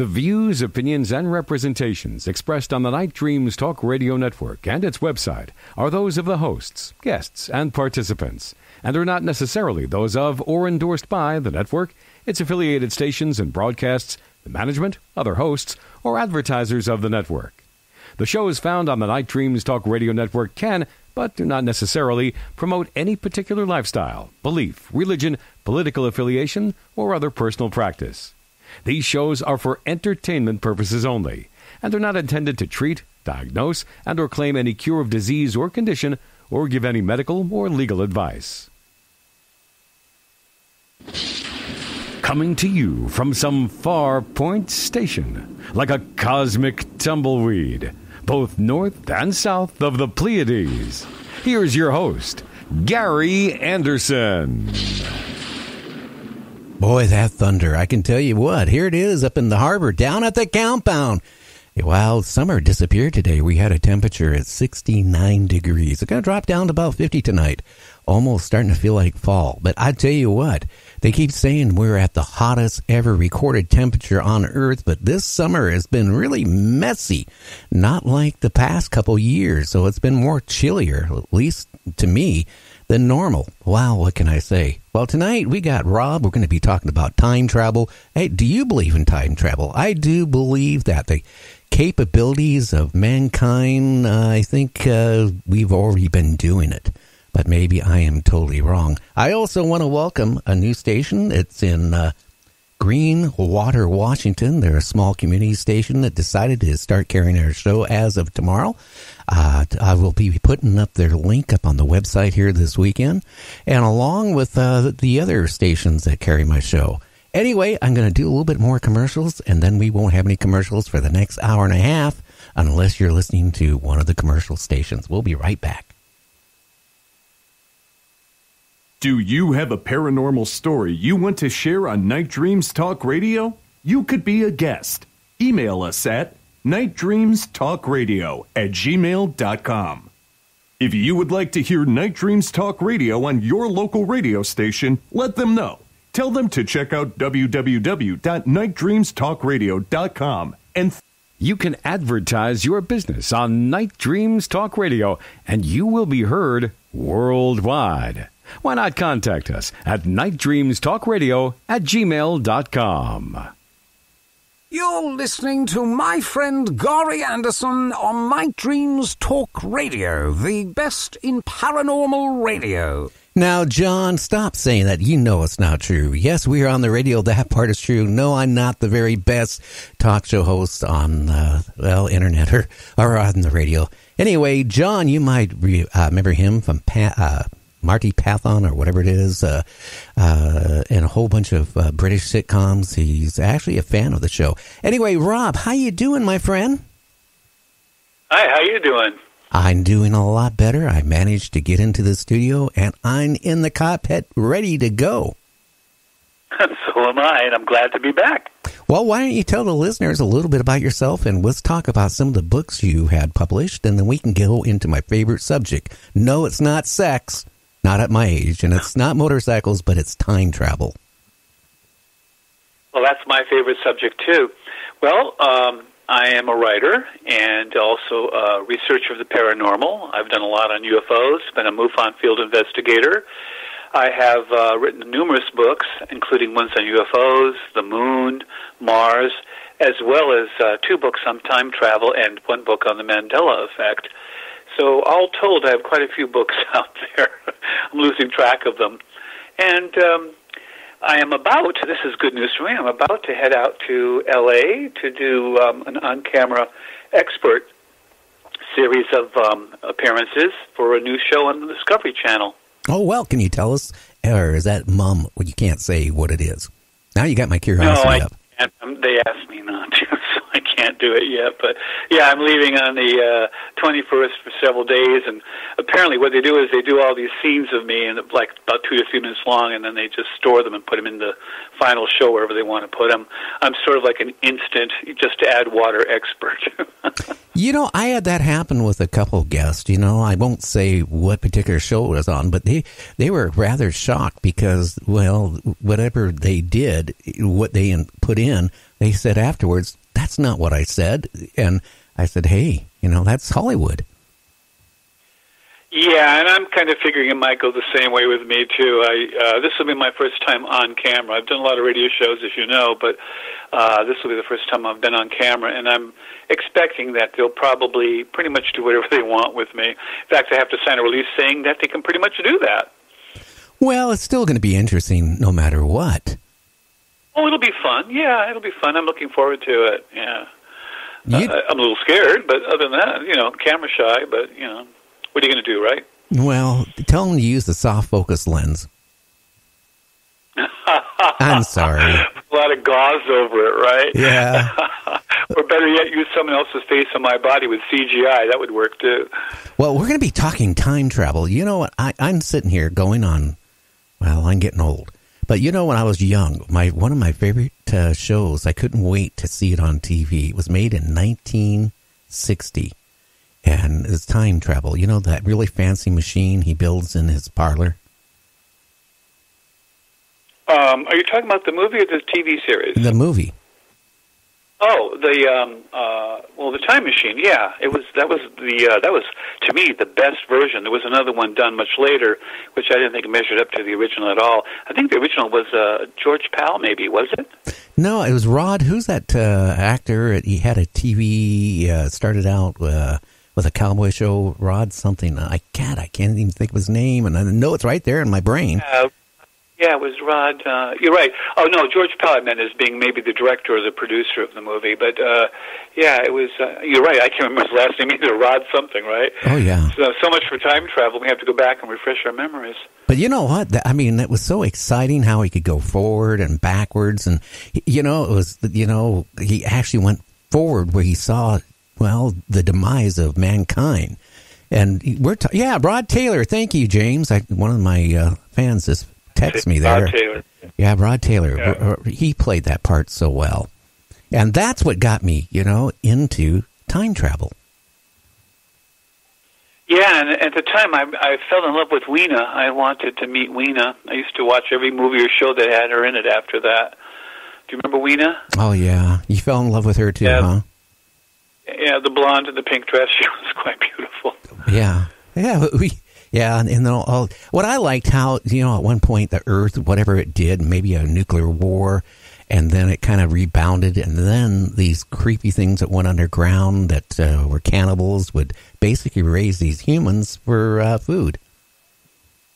The views, opinions, and representations expressed on the Night Dreams Talk Radio Network and its website are those of the hosts, guests, and participants, and are not necessarily those of or endorsed by the network, its affiliated stations and broadcasts, the management, other hosts, or advertisers of the network. The shows found on the Night Dreams Talk Radio Network can, but do not necessarily, promote any particular lifestyle, belief, religion, political affiliation, or other personal practice. These shows are for entertainment purposes only and are not intended to treat, diagnose, and or claim any cure of disease or condition or give any medical or legal advice. Coming to you from some far point station, like a cosmic tumbleweed, both north and south of the Pleiades. Here's your host, Gary Anderson. Boy, that thunder. I can tell you what, here it is up in the harbor, down at the compound. Well, summer disappeared today. We had a temperature at 69 degrees. It's going to drop down to about 50 tonight. Almost starting to feel like fall. But I tell you what, they keep saying we're at the hottest ever recorded temperature on Earth, but this summer has been really messy. Not like the past couple years, so it's been more chillier, at least to me than normal. Wow, what can I say? Well, tonight we got Rob. We're going to be talking about time travel. Hey, do you believe in time travel? I do believe that the capabilities of mankind, uh, I think uh, we've already been doing it. But maybe I am totally wrong. I also want to welcome a new station. It's in uh, Greenwater, Washington. They're a small community station that decided to start carrying our show as of tomorrow. Uh, I will be putting up their link up on the website here this weekend, and along with uh, the other stations that carry my show. Anyway, I'm going to do a little bit more commercials, and then we won't have any commercials for the next hour and a half unless you're listening to one of the commercial stations. We'll be right back. Do you have a paranormal story you want to share on Night Dreams Talk Radio? You could be a guest. Email us at nightdreamstalkradio at gmail.com. If you would like to hear Night Dreams Talk Radio on your local radio station, let them know. Tell them to check out www.nightdreamstalkradio.com and You can advertise your business on Night Dreams Talk Radio, and you will be heard worldwide. Why not contact us at nightdreamstalkradio at gmail.com. You're listening to my friend Gary Anderson on Night Dreams Talk Radio, the best in paranormal radio. Now, John, stop saying that. You know it's not true. Yes, we are on the radio. That part is true. No, I'm not the very best talk show host on, uh, well, internet or, or on the radio. Anyway, John, you might re- uh, remember him from pa- uh, Monty Python or whatever it is, uh, uh, and a whole bunch of uh, British sitcoms. He's actually a fan of the show. Anyway, Rob, how you doing, my friend? Hi, how you doing? I'm doing a lot better. I managed to get into the studio, and I'm in the cockpit, ready to go. so am I, and I'm glad to be back. Well, why don't you tell the listeners a little bit about yourself, and let's talk about some of the books you had published, and then we can go into my favorite subject. No, it's not sex, not at my age, and it's not motorcycles, but it's time travel. Well, that's my favorite subject too. Well, um, I am a writer and also a researcher of the paranormal. I've done a lot on UFOs, been a MUFON field investigator. I have uh, written numerous books, including ones on UFOs, the moon, Mars, as well as uh, two books on time travel and one book on the Mandela effect. So, all told, I have quite a few books out there. I'm losing track of them. And um, I am about, this is good news for me, I'm about to head out to LA to do um, an on camera expert series of um, appearances for a new show on the Discovery Channel. Oh, well, can you tell us? Or is that mum? Well, you can't say what it is. Now you got my No, curiosity I up. they asked me not to, can't do it yet. But yeah, I'm leaving on the uh, 21st for several days, and apparently what they do is they do all these scenes of me, and like about two to three minutes long, and then they just store them and put them in the final show wherever they want to put them. I'm sort of like an instant, just to add water expert. You know, I had that happen with a couple guests. You know, I won't say what particular show it was on, but they they were rather shocked because, well, whatever they did, what they put in, they said afterwards, "That's not what I said," and I said, "Hey, you know, that's Hollywood." Yeah, and I'm kind of figuring it might go the same way with me too. I uh, this will be my first time on camera. I've done a lot of radio shows, as you know, but uh, this will be the first time I've been on camera, and I'm expecting that they'll probably pretty much do whatever they want with me. In fact, I have to sign a release saying that they can pretty much do that. Well, it's still going to be interesting no matter what. Oh, it'll be fun. Yeah, it'll be fun. I'm looking forward to it. Yeah. Uh, I'm a little scared, but other than that, you know, camera shy, but, you know, what are you going to do, right? well, tell them to use the soft focus lens. I'm sorry. a lot of gauze over it, right? Yeah. or better yet, use someone else's face on my body with CGI. That would work too. Well, we're going to be talking time travel. You know what? I, I'm sitting here going on. Well, I'm getting old, but you know, when I was young, my one of my favorite uh, shows. I couldn't wait to see it on TV. It was made in 1960, and it's time travel. You know that really fancy machine he builds in his parlor. Um, are you talking about the movie or the TV series? The movie. Oh, the um, uh, well, the Time Machine. Yeah, it was. That was the. Uh, that was to me the best version. There was another one done much later, which I didn't think measured up to the original at all. I think the original was uh, George Pal. Maybe was it? No, it was Rod. Who's that uh, actor? He had a TV. Uh, started out uh, with a cowboy show. Rod something. I can't. I can't even think of his name, and I know it's right there in my brain. Uh, yeah, it was Rod. Uh, you're right. Oh no, George Pal I meant as being maybe the director or the producer of the movie. But uh, yeah, it was. Uh, you're right. I can't remember his last name either. Rod something, right? Oh yeah. So so much for time travel. We have to go back and refresh our memories. But you know what? I mean, it was so exciting how he could go forward and backwards, and you know, it was you know he actually went forward where he saw well the demise of mankind. And we're ta- yeah, Rod Taylor. Thank you, James. I, one of my uh, fans just text me there. Rod Taylor. Yeah, Rod Taylor. Yeah. He played that part so well. And that's what got me, you know, into time travel. Yeah, and at the time I, I fell in love with Weena. I wanted to meet Weena. I used to watch every movie or show that had her in it after that. Do you remember Weena? Oh, yeah. You fell in love with her too, Yeah. huh? Yeah, the blonde in the pink dress. She was quite beautiful. Yeah. Yeah. We, yeah. And, then all, what I liked how, you know, at one point the Earth, whatever it did, maybe a nuclear war, and then it kind of rebounded. And then these creepy things that went underground that uh, were cannibals would basically raise these humans for uh, food.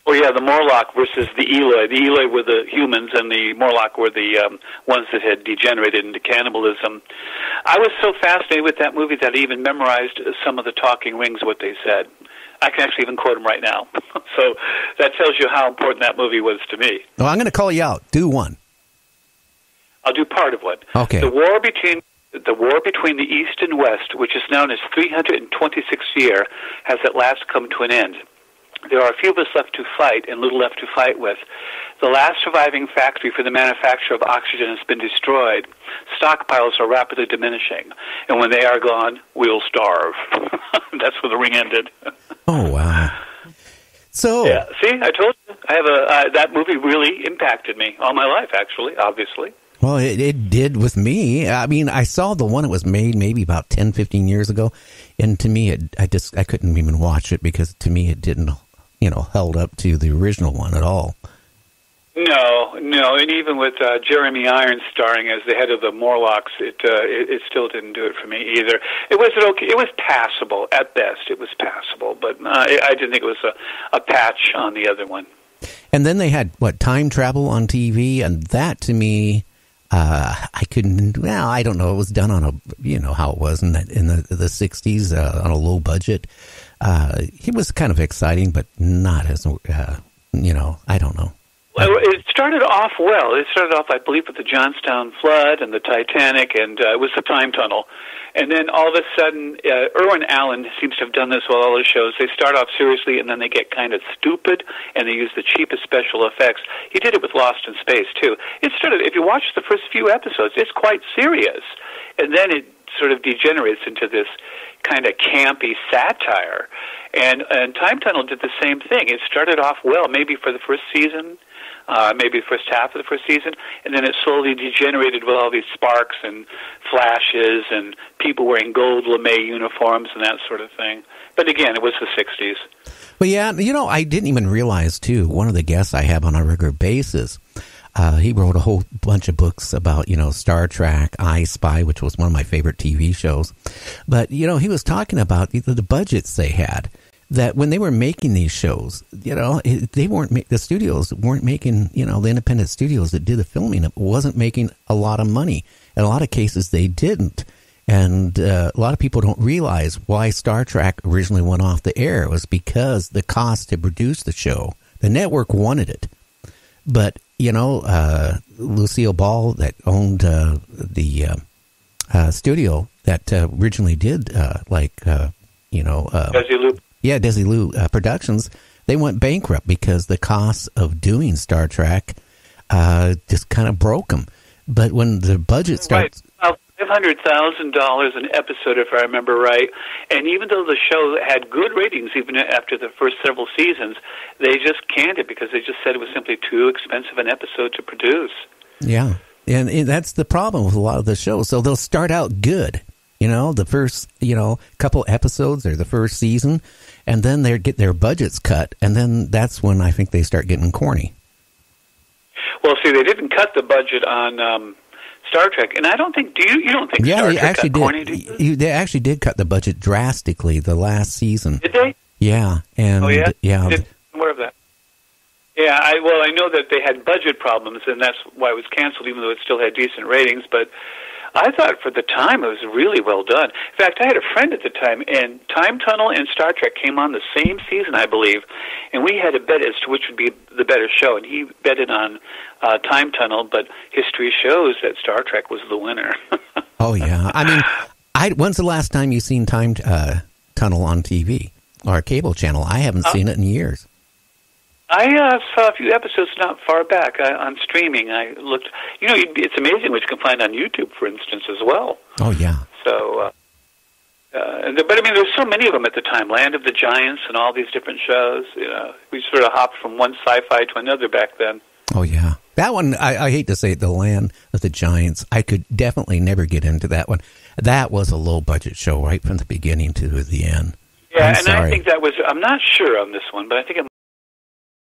Oh yeah, the Morlock versus the Eloi. The Eloi were the humans, and the Morlock were the um, ones that had degenerated into cannibalism. I was so fascinated with that movie that I even memorized some of the talking rings, what they said. I can actually even quote him right now. so that tells you how important that movie was to me. Well, I'm going to call you out. Do one. I'll do part of one. Okay. The war between the war between the East and West, which is known as 326th year, has at last come to an end. There are a few of us left to fight and little left to fight with. The last surviving factory for the manufacture of oxygen has been destroyed. Stockpiles are rapidly diminishing, and when they are gone, we'll starve. That's where the ring ended. Oh, wow. So, Yeah. See, I told you. I have a uh, that movie really impacted me all my life. Actually, obviously. Well, it, it did with me. I mean, I saw the one that was made maybe about 10, 15 years ago, and to me, it, I just I couldn't even watch it because to me it didn't, you know, held up to the original one at all. No, no, and even with uh, Jeremy Irons starring as the head of the Morlocks, it, uh, it it still didn't do it for me either. It was okay. It was passable at best. It was passable, but uh, I I didn't think it was a, a patch on the other one. And then they had what time travel on TV, and that to me, uh, I couldn't. Well, I don't know. It was done on a, you know, how it was in the in the the '60s uh, on a low budget. Uh, it was kind of exciting, but not as, uh, you know, I don't know. Well, it started off well. It started off, I believe, with the Johnstown flood and the Titanic, and uh, it was the time tunnel. And then all of a sudden, uh, Irwin Allen seems to have done this with all his shows. They start off seriously, and then they get kind of stupid, and they use the cheapest special effects. He did it with Lost in Space too. It started. If you watch the first few episodes, it's quite serious, and then it sort of degenerates into this kind of campy satire. And and Time Tunnel did the same thing. It started off well, maybe for the first season, uh, maybe the first half of the first season, and then it slowly degenerated with all these sparks and flashes and people wearing gold lame uniforms and that sort of thing. But again, it was the '60s. Well, yeah, you know, I didn't even realize too. One of the guests I have on a regular basis, uh, he wrote a whole bunch of books about you know Star Trek, I Spy, which was one of my favorite TV shows. But you know, he was talking about the, the budgets they had. That when they were making these shows, you know, they weren't the studios weren't making you know the independent studios that did the filming wasn't making a lot of money. In a lot of cases, they didn't. And uh, a lot of people don't realize why Star Trek originally went off the air. It was because the cost to produce the show. The network wanted it. But, you know, uh, Lucille Ball, that owned uh, the uh, uh, studio that uh, originally did, like, you know, Desilu. yeah, Desilu uh, Productions, they went bankrupt because the costs of doing Star Trek uh, just kind of broke them. But when the budget starts, Right. About five hundred thousand dollars an episode, if I remember right. And even though the show had good ratings, even after the first several seasons, they just canned it because they just said it was simply too expensive an episode to produce. Yeah. And, and that's the problem with a lot of the shows. So they'll start out good, you know, the first, you know, couple episodes or the first season, and then they get their budgets cut. And then that's when I think they start getting corny. Well, see, they didn't cut the budget on um, Star Trek, and I don't think. Do you? You don't think Yeah, Star they Trek actually corny? did. Do you? They actually did cut the budget drastically the last season. Did they? Yeah. And Oh yeah, yeah. Did, I'm aware of that. Yeah, I well, I know that they had budget problems, and that's why it was canceled, even though it still had decent ratings. But I thought for the time it was really well done. In fact, I had a friend at the time, and Time Tunnel and Star Trek came on the same season, I believe, and we had a bet as to which would be the better show, and he betted on uh, Time Tunnel, but history shows that Star Trek was the winner. Oh yeah. I mean, I when's the last time you seen Time uh, Tunnel on TV or a cable channel? I haven't seen it in years. I uh, saw a few episodes not far back uh, on streaming. I looked, you know, it's amazing what you can find on YouTube, for instance, as well. Oh yeah. So, uh, uh, but I mean, there's so many of them at the time. Land of the Giants and all these different shows. You know, we sort of hopped from one sci-fi to another back then. Oh yeah. That one, I, I hate to say it, the land of the giants. I could definitely never get into that one. That was a low budget show right from the beginning to the end. Yeah, I'm and sorry. I think that was. I'm not sure on this one, but I think it